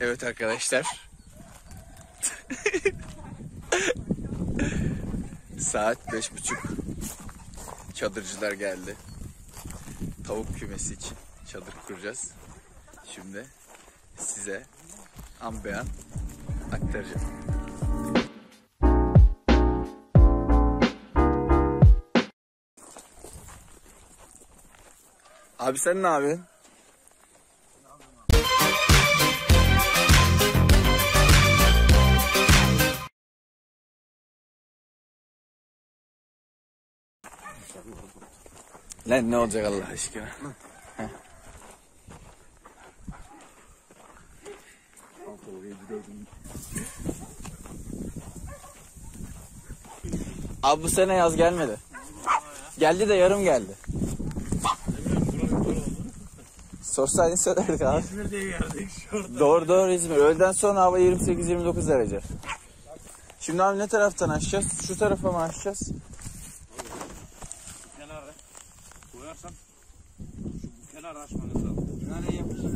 Evet arkadaşlar. Saat beş buçuk. Çadırcılar geldi. Tavuk kümesi için çadır kuracağız. Şimdi size an beyan aktaracağım. Abi sen ne yapıyorsun? Lan ne olacak Allah aşkına? Abi bu sene yaz gelmedi. Geldi de yarım geldi. Sorsaydın söylerdik abi. İzmir'de şurada. Doğru doğru İzmir. Öğleden sonra hava 28-29 derece. Şimdi abi ne taraftan aşacağız? Şu tarafa mı aşacağız? Kenara koyarsan kenar açmanız lazım. Nereye yapacağız?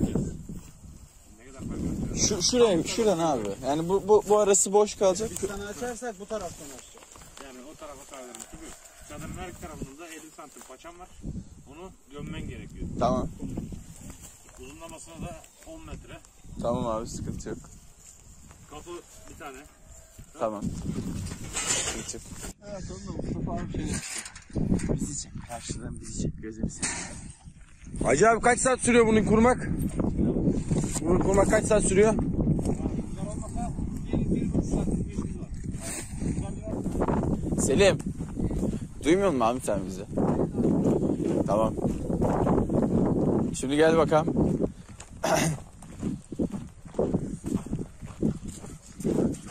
Kadar. Şu şuraya şuradan abi. Yani bu bu, bu arası boş kalacak. Bir tane açarsak bu taraftan açacağız. Yani o tarafa kaydırın. Çünkü çadırın her tarafında 50 santim paçam var. Onu gömmen gerekiyor. Tamam. Uzunlamasına da 10 metre. Tamam abi sıkıntı yok. Kapı bir tane. Tamam. Sıkıntı yok. Evet onu da Mustafa abi şey Bizi çek. Karşıdan bizi çek. Gözünü seveyim. Hacı abi kaç saat sürüyor bunun kurmak? Bunun kurmak kaç saat sürüyor? Selim. Duymuyor musun abi sen bizi? Tamam. Şimdi gel bakalım.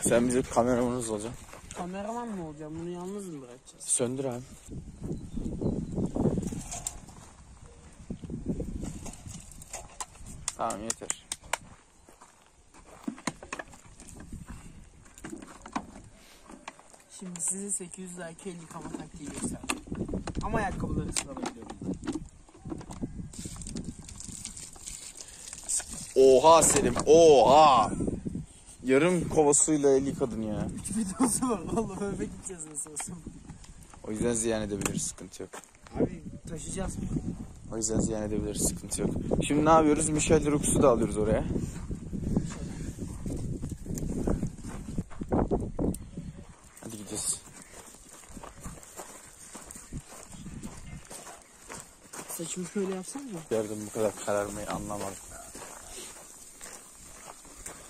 sen bizim kameramanımız olacaksın. Kameraman mı olacağım? Bunu yalnız mı bırakacağız? Söndür abi. Tamam yeter. Şimdi size 800 like el yıkama taktiği göstereceğim. Ama ayakkabıları ıslanabiliyorum. Oha Selim, oha! Yarım kova suyla el yıkadın ya. Videosu var valla eve gideceğiz nasıl olsun. O yüzden ziyan edebiliriz, sıkıntı yok. Abi taşıyacağız mı? O yüzden ziyan edebiliriz, sıkıntı yok. Şimdi ne yapıyoruz? Michel Rux'u da alıyoruz oraya. Hadi gideceğiz. Saçımı şöyle yapsam mı? Gördüm bu kadar kararmayı anlamadım.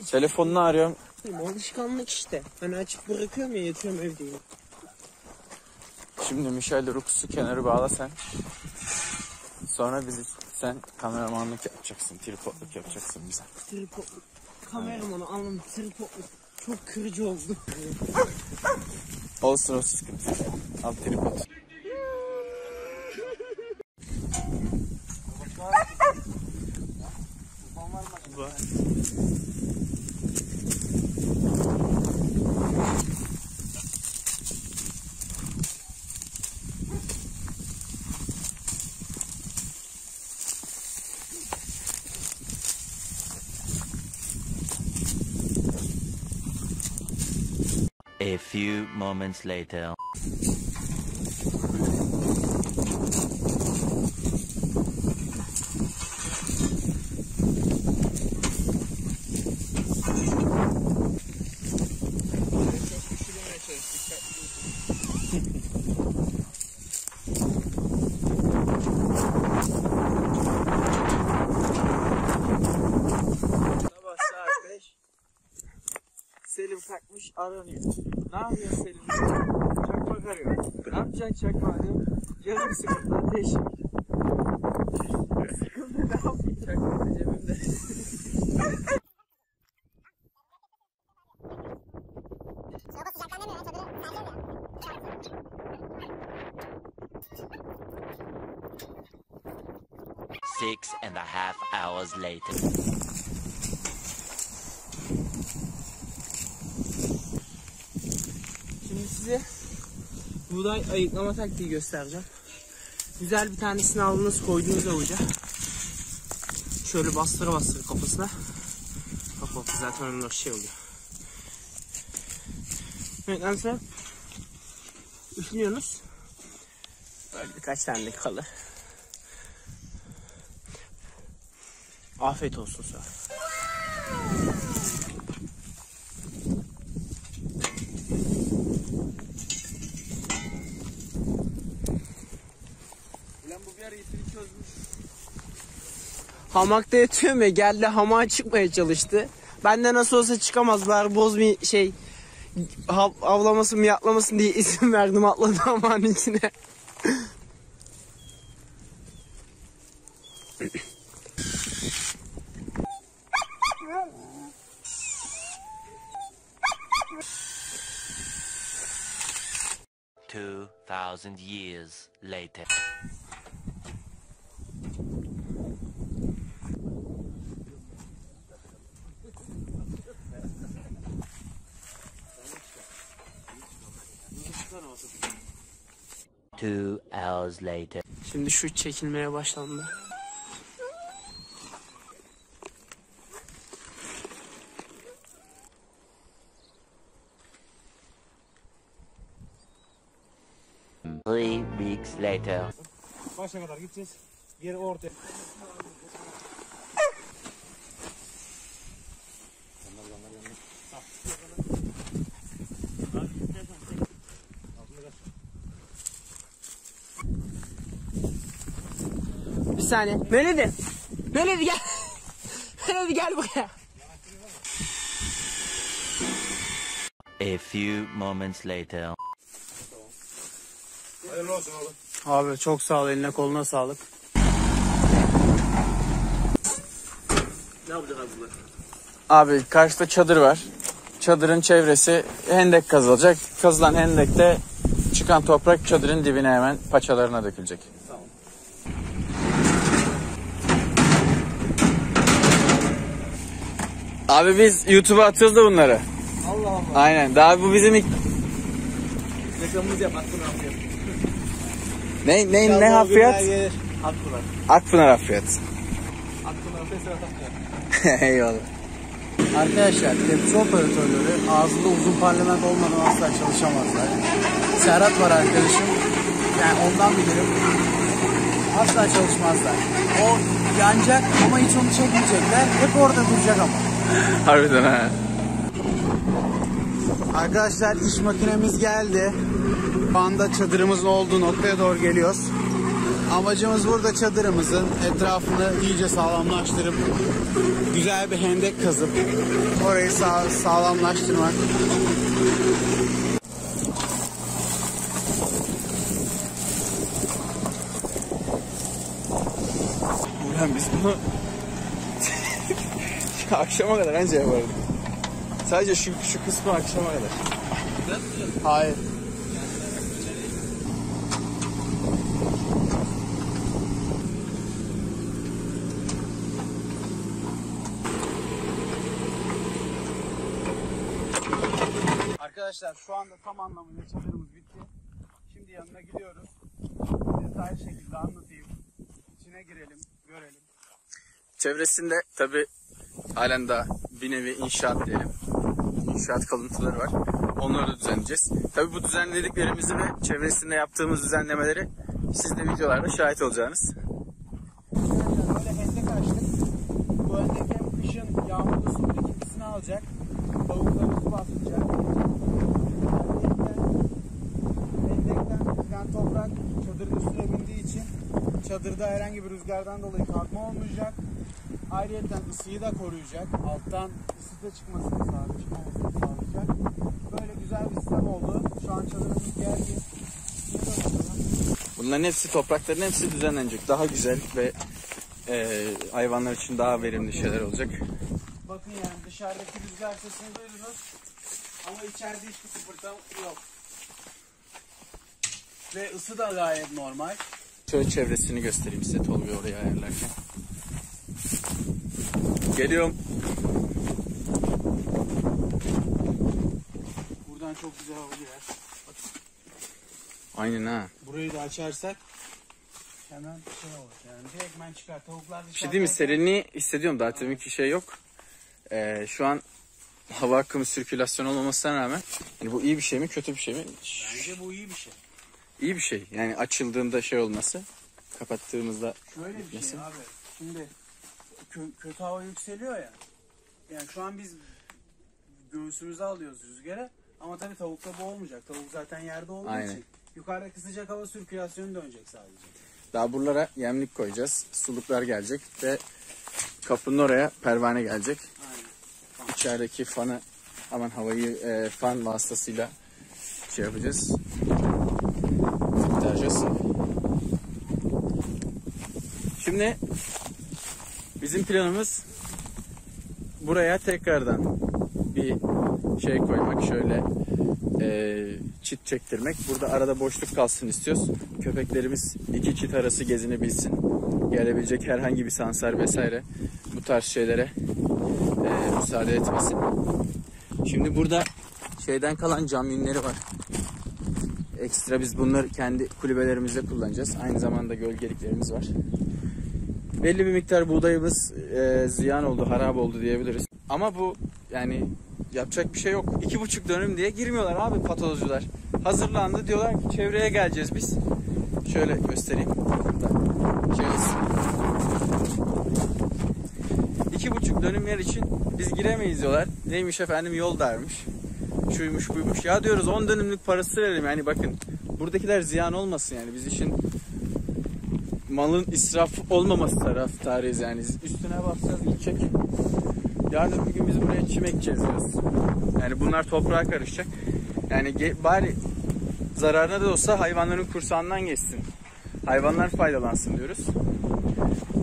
Telefonunu arıyorum. Alışkanlık işte. Hani açıp bırakıyorum ya yatıyorum evdeyim. Şimdi Michel Rux'u kenarı bağla sen. Sonra bizi sen kameramanlık yapacaksın, tripodluk yapacaksın bize. Tripodluk. Kameramanı alın tripodluk. Çok kırıcı oldu. Olsun o sıkıntı. Al tripod. A few moments later. Aranıyor. Ne yapıyorsun Selim? Çakmak arıyor. Ne yapacaksın çakmak diyor. Yarım sıkıntı ateş. Sıkıntı ne yapayım çakmak cebimde. Six and a half hours later. Buğday ayıklama taktiği göstereceğim. Güzel bir tanesini aldınız koydunuz avuca. Şöyle bastıra bastıra kafasına. Bak Hop zaten onlar şey oluyor. Evet Ansel. Üflüyorsunuz. Böyle birkaç tane de kalır. Afiyet olsun sonra. Ulan bu bir ara ipini çözmüş. Hamakta yatıyorum ya geldi hamağa çıkmaya çalıştı. Ben de nasıl olsa çıkamaz bari boz bir şey hav- avlamasın mı yatlamasın diye izin verdim atladı hamağın içine. Two thousand years later. Two hours later. Şimdi şu çekilmeye başlandı. Three weeks later. Başa kadar gideceğiz. Geri ortaya. Bir saniye. Melody. Melody gel. Melody gel buraya. A few moments later. Hayırlı olsun oğlum. Abi çok sağ ol eline koluna sağlık. Ne yapacaksın abi burada? Abi karşıda çadır var. Çadırın çevresi hendek kazılacak. Kazılan hendekte çıkan toprak çadırın dibine hemen paçalarına dökülecek. Abi biz YouTube'a atıyoruz da bunları. Allah Allah. Aynen. Daha bu bizim ilk... Reklamımızı yap. Akpınar yap. Ne, ne, ne hafriyat? Akpınar. Akpınar hafriyat. Akpınar. Fesera takıyor. Eyvallah. Arkadaşlar tepsi operatörleri ağzında uzun parlament olmadan asla çalışamazlar. Serhat var arkadaşım. Yani ondan bilirim. Asla çalışmazlar. O yanacak ama hiç onu çekmeyecekler. Hep orada duracak ama. Harbiden ha. Arkadaşlar iş makinemiz geldi. Şu anda çadırımızın olduğu noktaya doğru geliyoruz. Amacımız burada çadırımızın etrafını iyice sağlamlaştırıp güzel bir hendek kazıp orayı sağ, sağlamlaştırmak. Ulan biz bunu akşama kadar anca yaparız. Sadece şu, şu kısmı akşama kadar. Hayır. Arkadaşlar şu anda tam anlamıyla çadırımız bitti. Şimdi yanına gidiyoruz. Detaylı şekilde anlatayım. İçine girelim, görelim. Çevresinde tabi halen daha bir nevi inşaat diyelim. İnşaat kalıntıları var. Onları da düzenleyeceğiz. Tabi bu düzenlediklerimizi ve çevresinde yaptığımız düzenlemeleri siz de videolarda şahit. Arkadaşlar böyle hendek açtık. Bu hendek hem kışın yağmurda su birikintisini alacak. Tavukları su basmayacak. Hendekten, hendekten toprak çadırın üstüne bindiği için çadırda herhangi bir rüzgardan dolayı kalkma olmayacak. Ayrıca ısıyı da koruyacak. Alttan ısı da çıkmasını sağlayacak, çıkmamasını sağlayacak. Böyle güzel bir sistem oldu. Şu an çadırımız gergin. Bunların hepsi toprakların hepsi düzenlenecek. Daha güzel ve e, hayvanlar için daha verimli şeyler olacak. Bakın yani dışarıdaki rüzgar sesini duydunuz. Ama içeride hiçbir kıpırtı yok. Ve ısı da gayet normal. Şöyle çevresini göstereyim size Tolga orayı ayarlarken. Geliyorum. Buradan çok güzel hava girer. Aynen ha. Burayı da açarsak hemen şey olur. Yani direktmen çıkar. Tavuklar dışarıda. Bir şey değil mi? Serinliği hissediyorum. Daha tabii ki şey yok. Ee, şu an hava akımı sirkülasyon olmamasına rağmen yani bu iyi bir şey mi kötü bir şey mi? Bence bu iyi bir şey. İyi bir şey. Yani açıldığında şey olması, kapattığımızda Şöyle bir Nasıl? şey abi. Şimdi kö- kötü hava yükseliyor ya. Yani şu an biz göğsümüze alıyoruz rüzgarı. Ama tabii tavukta bu olmayacak. Tavuk zaten yerde olduğu Aynen. için. Yukarıdaki sıcak hava sirkülasyonu dönecek sadece. daha buralara yemlik koyacağız. Suluklar gelecek ve kapının oraya pervane gelecek. Aynen. İçerideki fanı aman havayı e, fan vasıtasıyla şey yapacağız. Kurtaracağız. Şimdi bizim planımız buraya tekrardan bir şey koymak şöyle e, çit çektirmek. Burada arada boşluk kalsın istiyoruz. Köpeklerimiz iki çit arası gezinebilsin. Gelebilecek herhangi bir sansar vesaire bu tarz şeylere e, müsaade etmesin. Şimdi burada şeyden kalan cam yünleri var. Ekstra biz bunları kendi kulübelerimizde kullanacağız. Aynı zamanda gölgeliklerimiz var. Belli bir miktar buğdayımız e, ziyan oldu, harap oldu diyebiliriz. Ama bu yani yapacak bir şey yok. İki buçuk dönüm diye girmiyorlar abi patolojcular. Hazırlandı diyorlar ki çevreye geleceğiz biz. Şöyle göstereyim. Şöyle İki buçuk dönüm yer için biz giremeyiz diyorlar. Neymiş efendim yol darmış. Şuymuş buymuş. Ya diyoruz 10 dönümlük parası verelim. Yani bakın buradakiler ziyan olmasın yani. Biz işin malın israf olmaması taraftarıyız yani. Üstüne basacağız gidecek. Yarın bir gün biz buraya çim ekeceğiz. Yani bunlar toprağa karışacak. Yani bari zararına da olsa hayvanların kursağından geçsin. Hayvanlar faydalansın diyoruz.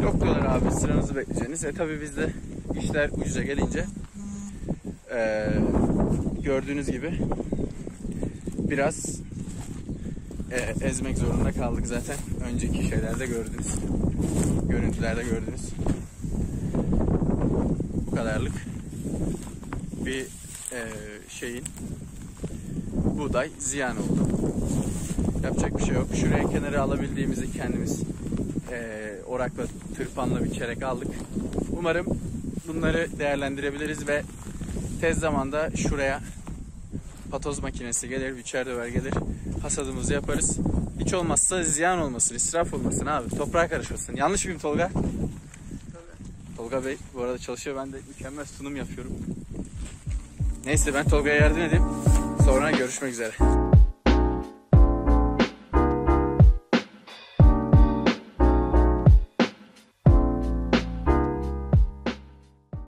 Yok diyorlar abi sıranızı bekleyeceğiniz. E tabi bizde işler ucuza gelince eee, gördüğünüz gibi biraz e, ezmek zorunda kaldık zaten. Önceki şeylerde gördünüz. Görüntülerde gördünüz. Bu kadarlık bir e, şeyin buğday ziyan oldu. Yapacak bir şey yok. Şuraya kenara alabildiğimizi kendimiz e, orakla, tırpanla biçerek aldık. Umarım bunları değerlendirebiliriz ve tez zamanda şuraya patoz makinesi gelir, biçer döver gelir. Hasadımızı yaparız. Hiç olmazsa ziyan olmasın, israf olmasın abi. Toprağa karışmasın. Yanlış mıyım Tolga? Tolga Bey bu arada çalışıyor. Ben de mükemmel sunum yapıyorum. Neyse ben Tolga'ya yardım edeyim. Sonra görüşmek üzere.